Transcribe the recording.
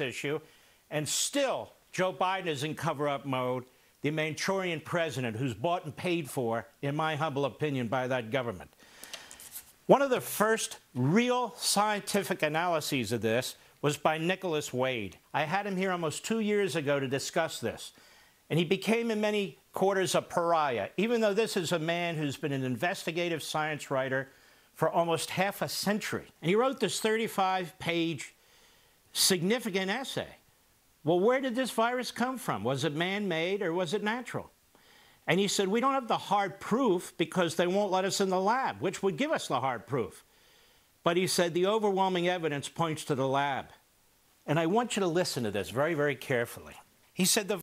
issue, and still Joe Biden is in cover up mode, the Manchurian president who's bought and paid for, in my humble opinion, by that government. One of the first real scientific analyses of this was by Nicholas Wade. I had him here almost two years ago to discuss this. And he became, in many quarters, a pariah, even though this is a man who's been an investigative science writer for almost half a century. And he wrote this 35 page significant essay. Well, where did this virus come from? Was it man made or was it natural? And he said, We don't have the hard proof because they won't let us in the lab, which would give us the hard proof. But he said, The overwhelming evidence points to the lab. And I want you to listen to this very, very carefully. He said, The